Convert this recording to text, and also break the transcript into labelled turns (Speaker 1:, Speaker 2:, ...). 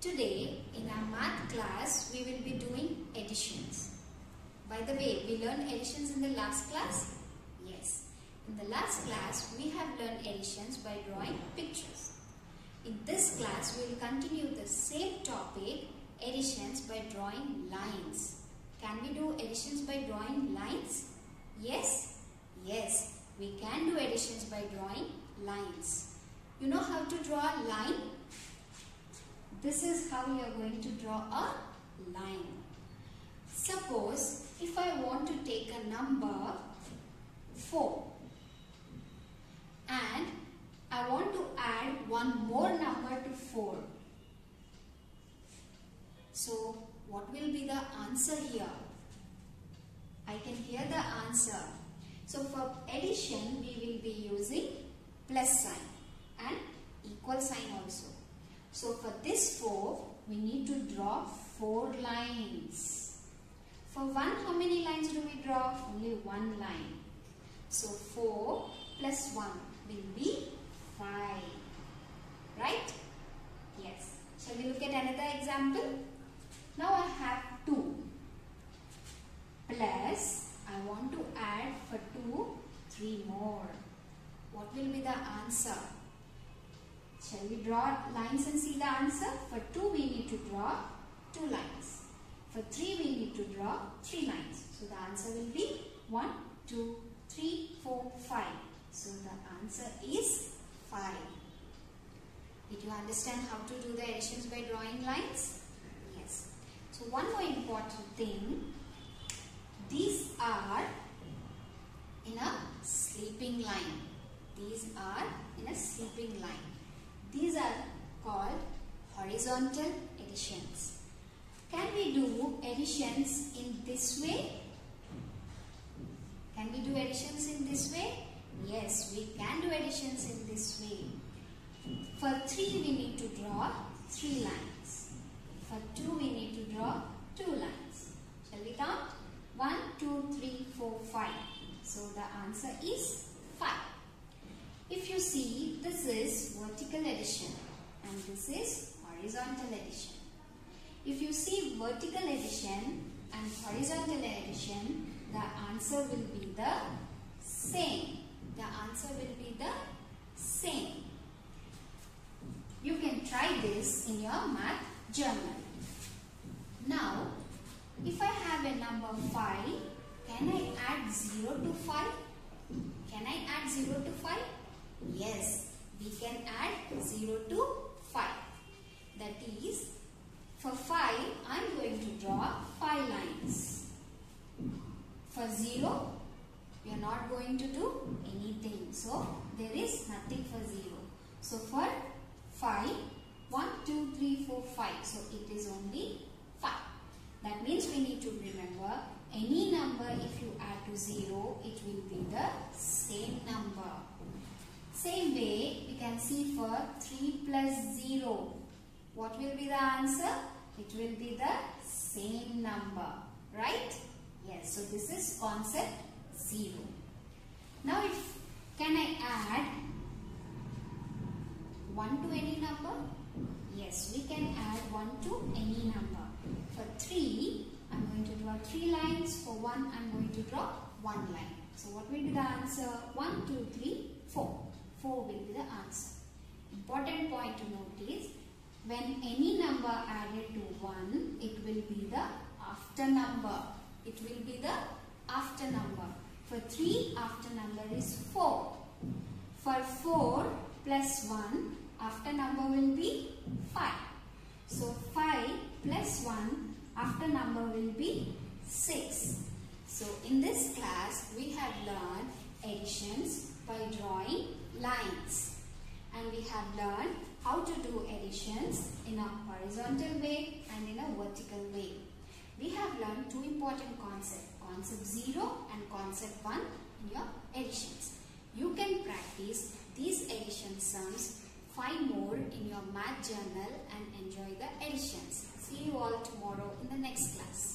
Speaker 1: Today in our math class we will be doing additions. By the way, we learned additions in the last class? Yes. In the last class we have learned additions by drawing pictures. In this class we will continue the same topic additions by drawing lines. Can we do additions by drawing lines? Yes? Yes, we can do additions by drawing lines. You know how to draw a line? This is how you are going to draw a line. Suppose if I want to take a number 4 and I want to add one more number to 4. So what will be the answer here? I can hear the answer. So for addition we will be using plus sign and equal sign also. So for this 4 we need to draw 4 lines. For 1 how many lines do we draw? Only one line. So 4 plus 1 will be 5. Right? Yes. Shall we look at another example? Now I have 2 plus I want to add for 2 3 more. What will be the answer? Shall we draw lines and see the answer? For 2 we need to draw 2 lines. For 3 we need to draw 3 lines. So the answer will be 1, 2, 3, 4, 5. So the answer is 5. Did you understand how to do the additions by drawing lines? Yes. So one more important thing. These are in a sleeping line. These are in a sleeping line. These are called horizontal additions. Can we do additions in this way? Can we do additions in this way? Yes, we can do additions in this way. For 3 we need to draw 3 lines. For 2 we need to draw 2 lines. Shall we count? 1, 2, 3, 4, 5. So the answer is 5. If you see, this is vertical addition and this is horizontal addition. If you see vertical addition and horizontal addition, the answer will be the same. The answer will be the same. You can try this in your math journal. Now, if I have a number 5, can I add 0 to 5? Can I add 0 to 5? Yes, we can add 0 to 5. That is, for 5, I am going to draw 5 lines. For 0, we are not going to do anything. So, there is nothing for 0. So, for 5, 1, 2, 3, 4, 5. So, it is only 5. That means we need to remember any number if you add to 0, it will be the same number. Same way, we can see for 3 plus 0. What will be the answer? It will be the same number. Right? Yes. So, this is concept 0. Now, if can I add 1 to any number? Yes, we can add 1 to any number. For 3, I am going to draw 3 lines. For 1, I am going to draw 1 line. So, what will be the answer? 1, 2, 3, 4. 4 will be the answer. Important point to note is when any number added to 1, it will be the after number. It will be the after number. For 3, after number is 4. For 4 plus 1, after number will be 5. So 5 plus 1, after number will be 6. So in this class, we have learned additions by drawing lines. And we have learned how to do additions in a horizontal way and in a vertical way. We have learned two important concepts, concept 0 and concept 1 in your additions. You can practice these addition sums, find more in your math journal and enjoy the additions. See you all tomorrow in the next class.